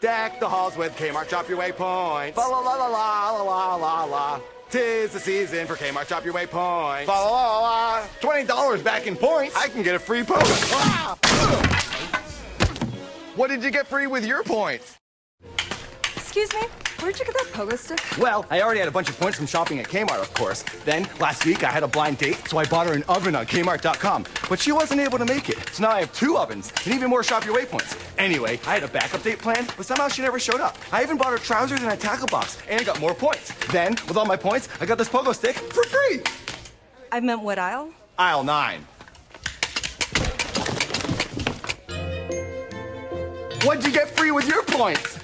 Deck the halls with Kmart Shop Your Way point. Fa la la la la la la la la. Tis the season for Kmart Shop Your Way point. Fa la la la. Twenty dollars back in points. I can get a free pogo. Ah! What did you get free with your points? Excuse me, where'd you get that pogo stick? Well, I already had a bunch of points from shopping at Kmart, of course. Then, last week, I had a blind date, so I bought her an oven on Kmart.com. But she wasn't able to make it, so now I have two ovens and even more Shop Your Way points. Anyway, I had a backup date plan, but somehow she never showed up. I even bought her trousers and a tackle box and got more points. Then, with all my points, I got this pogo stick for free. I meant what aisle? Aisle 9. What'd you get free with your points?